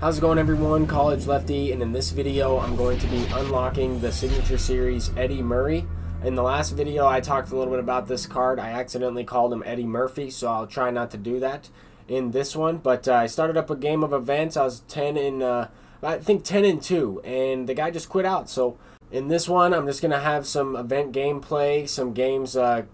How's it going everyone? College Lefty and in this video I'm going to be unlocking the Signature Series Eddie Murray. In the last video I talked a little bit about this card. I accidentally called him Eddie Murphy so I'll try not to do that in this one. But uh, I started up a game of events. I was 10 in, uh, I think 10 and 2 and the guy just quit out. So in this one I'm just going to have some event gameplay, some games uh,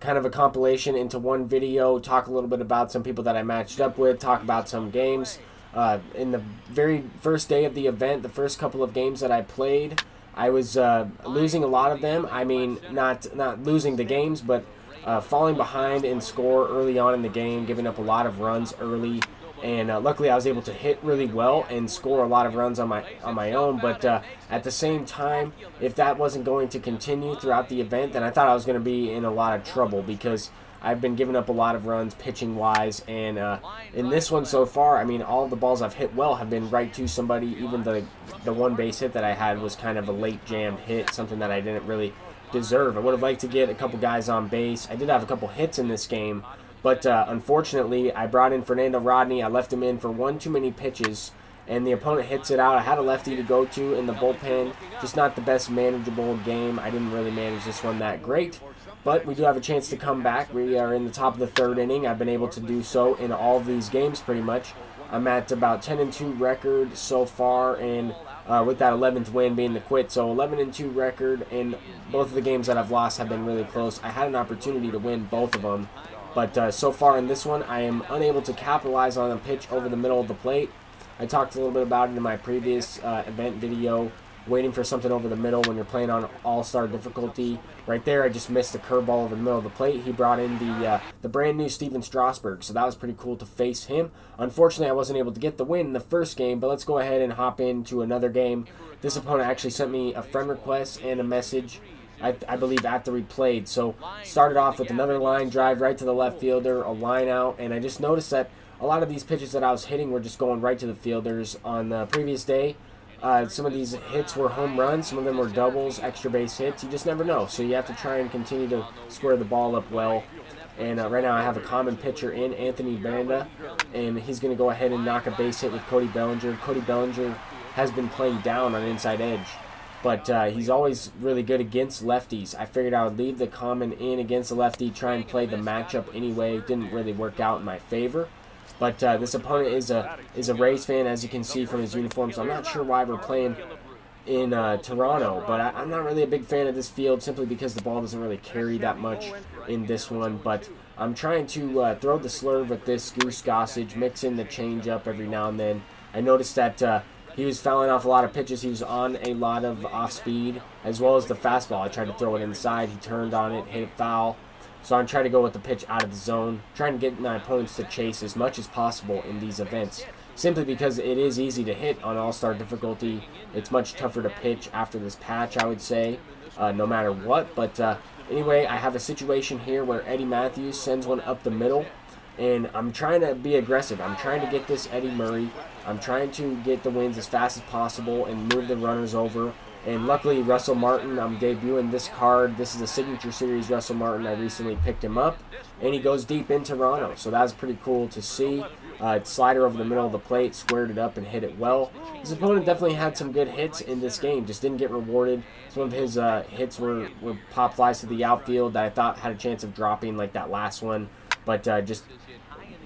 kind of a compilation into one video, talk a little bit about some people that I matched up with, talk about some games. Uh, in the very first day of the event, the first couple of games that I played, I was uh, losing a lot of them. I mean, not not losing the games, but uh, falling behind in score early on in the game, giving up a lot of runs early. And uh, luckily, I was able to hit really well and score a lot of runs on my on my own. But uh, at the same time, if that wasn't going to continue throughout the event, then I thought I was going to be in a lot of trouble because I've been giving up a lot of runs pitching wise, and uh, in this one so far, I mean, all the balls I've hit well have been right to somebody. Even the the one base hit that I had was kind of a late jammed hit, something that I didn't really deserve. I would have liked to get a couple guys on base. I did have a couple hits in this game, but uh, unfortunately, I brought in Fernando Rodney. I left him in for one too many pitches and the opponent hits it out. I had a lefty to go to in the bullpen. Just not the best manageable game. I didn't really manage this one that great. But we do have a chance to come back. We are in the top of the third inning. I've been able to do so in all of these games pretty much. I'm at about 10 and 2 record so far, and uh, with that 11th win being the quit. So 11 and 2 record, and both of the games that I've lost have been really close. I had an opportunity to win both of them, but uh, so far in this one, I am unable to capitalize on a pitch over the middle of the plate. I talked a little bit about it in my previous uh, event video waiting for something over the middle when you're playing on all-star difficulty. Right there, I just missed a curveball over the middle of the plate. He brought in the uh, the brand new Stephen Strasburg, so that was pretty cool to face him. Unfortunately, I wasn't able to get the win in the first game, but let's go ahead and hop into another game. This opponent actually sent me a friend request and a message. I, I believe after we played. So started off with another line drive right to the left fielder, a line out, and I just noticed that a lot of these pitches that I was hitting were just going right to the fielders on the previous day. Uh, some of these hits were home runs, some of them were doubles, extra base hits. You just never know. So you have to try and continue to square the ball up well. And uh, right now I have a common pitcher in Anthony Banda, and he's going to go ahead and knock a base hit with Cody Bellinger. Cody Bellinger has been playing down on inside edge, but uh, he's always really good against lefties. I figured I would leave the common in against the lefty, try and play the matchup anyway. Didn't really work out in my favor. But uh, this opponent is a is a Rays fan, as you can see from his uniform. So I'm not sure why we're playing in uh, Toronto, but I, am not really a big fan of this field simply because the ball doesn't really carry that much in this one. But I'm trying to uh, throw the slurve with this Goose Gossage, mix in the changeup every now and then. I noticed that uh, he was fouling off a lot of pitches. He was on a lot of off speed, as well as the fastball. I tried to throw it inside. He turned on it, hit it foul. So I'm trying to go with the pitch out of the zone, trying to get my opponents to chase as much as possible in these events. Simply because it is easy to hit on All-Star difficulty. It's much tougher to pitch after this patch, I would say, uh, no matter what. But uh, anyway, I have a situation here where Eddie Mathews sends one up the middle. And I'm trying to be aggressive. I'm trying to get this Eddie Murray. I'm trying to get the wins as fast as possible and move the runners over and luckily, Russell Martin, I'm debuting this card. This is a signature series Russell Martin. I recently picked him up, and he goes deep in Toronto. So that's pretty cool to see. Uh, slider over the middle of the plate, squared it up and hit it well. His opponent definitely had some good hits in this game, just didn't get rewarded. Some of his uh, hits were, were pop flies to the outfield that I thought had a chance of dropping, like that last one, but uh, just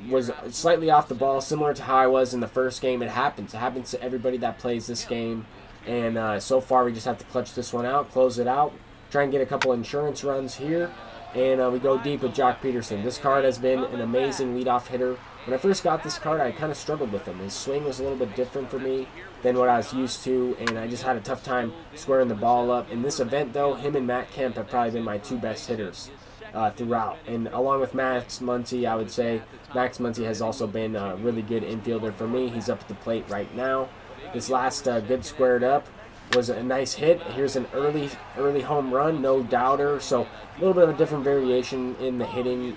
was slightly off the ball, similar to how I was in the first game. It happens. It happens to everybody that plays this game. And uh, so far, we just have to clutch this one out, close it out, try and get a couple insurance runs here. And uh, we go deep with Joc Pederson. This card has been an amazing leadoff hitter. When I first got this card, I kind of struggled with him. His swing was a little bit different for me than what I was used to, and I just had a tough time squaring the ball up. In this event, though, him and Matt Kemp have probably been my two best hitters uh, throughout. And along with Max Muncy, I would say Max Muncy has also been a really good infielder for me. He's up at the plate right now. This last uh, good squared up was a nice hit. Here's an early early home run, no doubter. So a little bit of a different variation in the hitting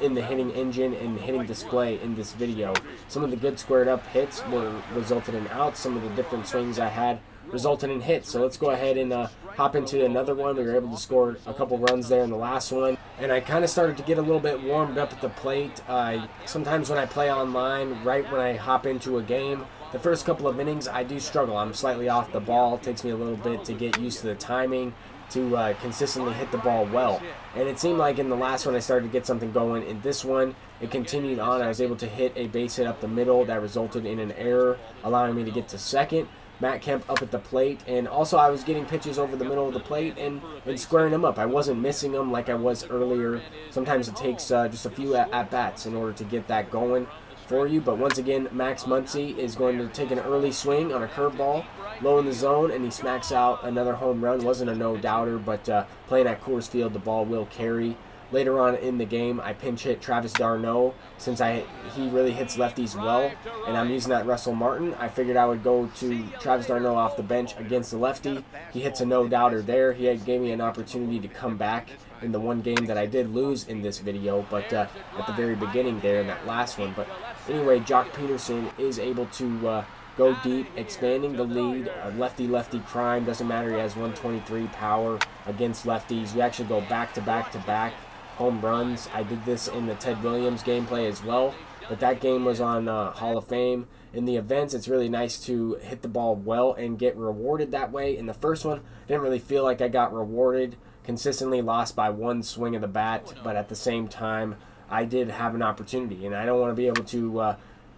in the hitting engine and hitting display in this video. Some of the good squared up hits were resulted in outs. Some of the different swings I had resulted in hits. So let's go ahead and uh, hop into another one. We were able to score a couple runs there in the last one. And I kind of started to get a little bit warmed up at the plate. Uh, sometimes when I play online, right when I hop into a game, the first couple of innings, I do struggle. I'm slightly off the ball. It takes me a little bit to get used to the timing, to uh, consistently hit the ball well. And it seemed like in the last one I started to get something going. In this one, it continued on. I was able to hit a base hit up the middle that resulted in an error, allowing me to get to second. Matt Kemp up at the plate, and also I was getting pitches over the middle of the plate and, and squaring them up. I wasn't missing them like I was earlier. Sometimes it takes uh, just a few at-bats in order to get that going for you. But once again, Max Muncy is going to take an early swing on a curveball, low in the zone, and he smacks out another home run. Wasn't a no-doubter, but uh, playing at Coors Field, the ball will carry. Later on in the game, I pinch hit Travis d'Arnaud since I he really hits lefties well, and I'm using that Russell Martin. I figured I would go to Travis d'Arnaud off the bench against the lefty. He hits a no-doubter there. He gave me an opportunity to come back in the one game that I did lose in this video, but uh, at the very beginning there in that last one. But anyway, Joc Pederson is able to uh, go deep, expanding the lead. Lefty-lefty crime doesn't matter. He has 123 power against lefties. You actually go back to back to back home runs. I did this in the Ted Williams gameplay as well, but that game was on uh, Hall of Fame. In the events, it's really nice to hit the ball well and get rewarded that way. In the first one, didn't really feel like I got rewarded. Consistently lost by one swing of the bat, but at the same time, I did have an opportunity, and I don't want to be able to. Uh,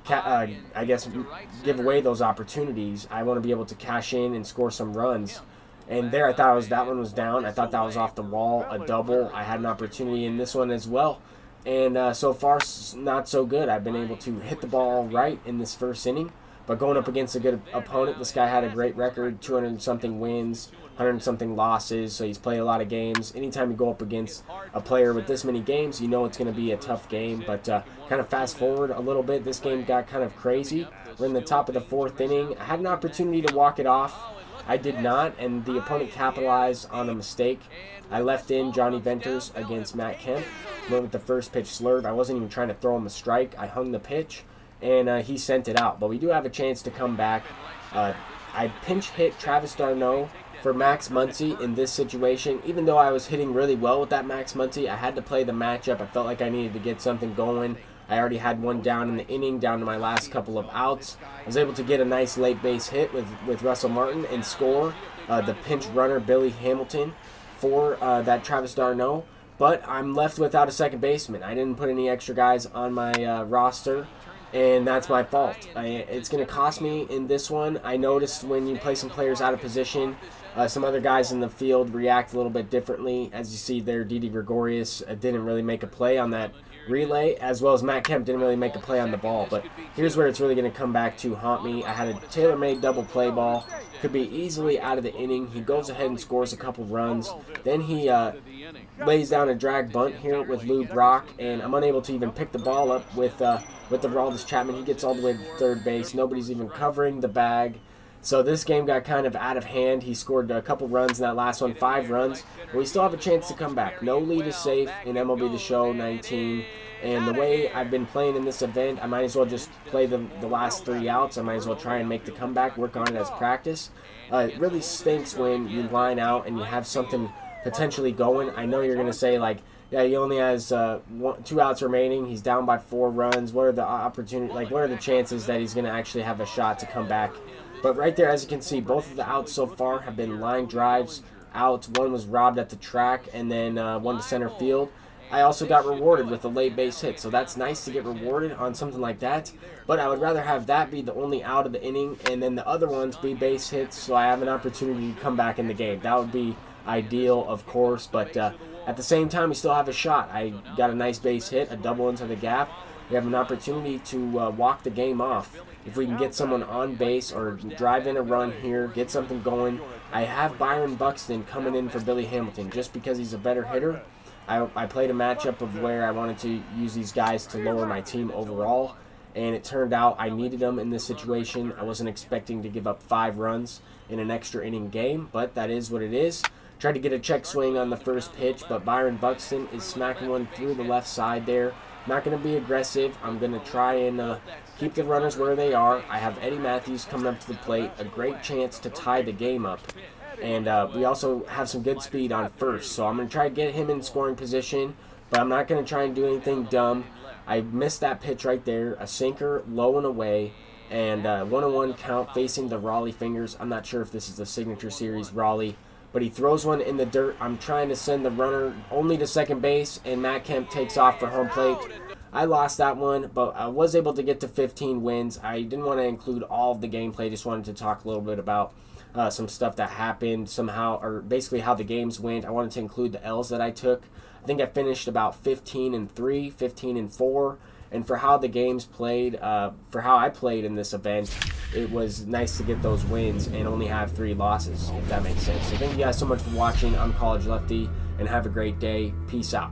uh, I guess give away those opportunities. I want to be able to cash in and score some runs and there, I thought I was that one was down. I thought that was off the wall, a double. I had an opportunity in this one as well. And uh, so far, not so good. I've been able to hit the ball right in this first inning. But going up against a good opponent, this guy had a great record 200 something wins, 100 something losses. So he's played a lot of games. Anytime you go up against a player with this many games, you know it's going to be a tough game. But uh, kind of fast forward a little bit, this game got kind of crazy. We're in the top of the fourth inning. I had an opportunity to walk it off I did not, and the opponent capitalized on a mistake. I left in Jonny Venters against Matt Kemp. Went with the first pitch slurve. I wasn't even trying to throw him a strike. I hung the pitch, and uh, he sent it out. But we do have a chance to come back. Uh, I pinch hit Travis d'Arnaud for Max Muncy in this situation. Even though I was hitting really well with that Max Muncy, I had to play the matchup. I felt like I needed to get something going. I already had one down in the inning, down to my last couple of outs. I was able to get a nice late base hit with, with Russell Martin and score uh, the pinch runner Billy Hamilton for uh, that Travis d'Arnaud. But I'm left without a second baseman. I didn't put any extra guys on my uh, roster, and that's my fault. I, it's going to cost me in this one. I noticed when you play some players out of position, uh, some other guys in the field react a little bit differently. As you see there, Didi Gregorius uh, didn't really make a play on that relay, as well as Matt Kemp didn't really make a play on the ball. But here's where it's really going to come back to haunt me. I had a tailor-made double play ball. Could be easily out of the inning. He goes ahead and scores a couple runs. Then he uh, lays down a drag bunt here with Lou Brock, and I'm unable to even pick the ball up with uh, with the Aroldis Chapman. He gets all the way to third base. Nobody's even covering the bag. So this game got kind of out of hand. He scored a couple runs in that last one, five runs. But we still have a chance to come back. No lead is safe in MLB The Show 19. And the way I've been playing in this event, I might as well just play the, the last three outs. I might as well try and make the comeback, work on it as practice. Uh, it really stinks when you line out and you have something potentially going. I know you're going to say, like, yeah, he only has uh, one, two outs remaining. He's down by four runs. What are the opportunity? Like, what are the chances that he's going to actually have a shot to come back but right there, as you can see, both of the outs so far have been line drives out. One was robbed at the track, and then uh, one to center field. I also got rewarded with a late base hit, so that's nice to get rewarded on something like that. But I would rather have that be the only out of the inning, and then the other ones be base hits, so I have an opportunity to come back in the game. That would be ideal, of course, but uh, at the same time, we still have a shot. I got a nice base hit, a double into the gap. We have an opportunity to uh, walk the game off. If we can get someone on base or drive in a run here, get something going. I have Byron Buxton coming in for Billy Hamilton just because he's a better hitter. I, I played a matchup of where I wanted to use these guys to lower my team overall, and it turned out I needed them in this situation. I wasn't expecting to give up five runs in an extra inning game, but that is what it is. Tried to get a check swing on the first pitch, but Byron Buxton is smacking one through the left side there. Not going to be aggressive. I'm going to try and uh, keep the runners where they are. I have Eddie Mathews coming up to the plate. A great chance to tie the game up. And uh, we also have some good speed on first. So I'm going to try to get him in scoring position. But I'm not going to try and do anything dumb. I missed that pitch right there. A sinker low and away. and uh, one-on-one count facing the Rollie Fingers. I'm not sure if this is the signature series Rollie, but he throws one in the dirt. I'm trying to send the runner only to second base, and Matt Kemp takes off for home plate. I lost that one, but I was able to get to 15 wins. I didn't want to include all of the gameplay, just wanted to talk a little bit about uh, some stuff that happened somehow, or basically how the games went. I wanted to include the L's that I took. I think I finished about 15 and 3, 15 and 4. And for how the games played, uh, for how I played in this event, it was nice to get those wins and only have three losses, if that makes sense. So thank you guys so much for watching. I'm College Lefty, and have a great day. Peace out.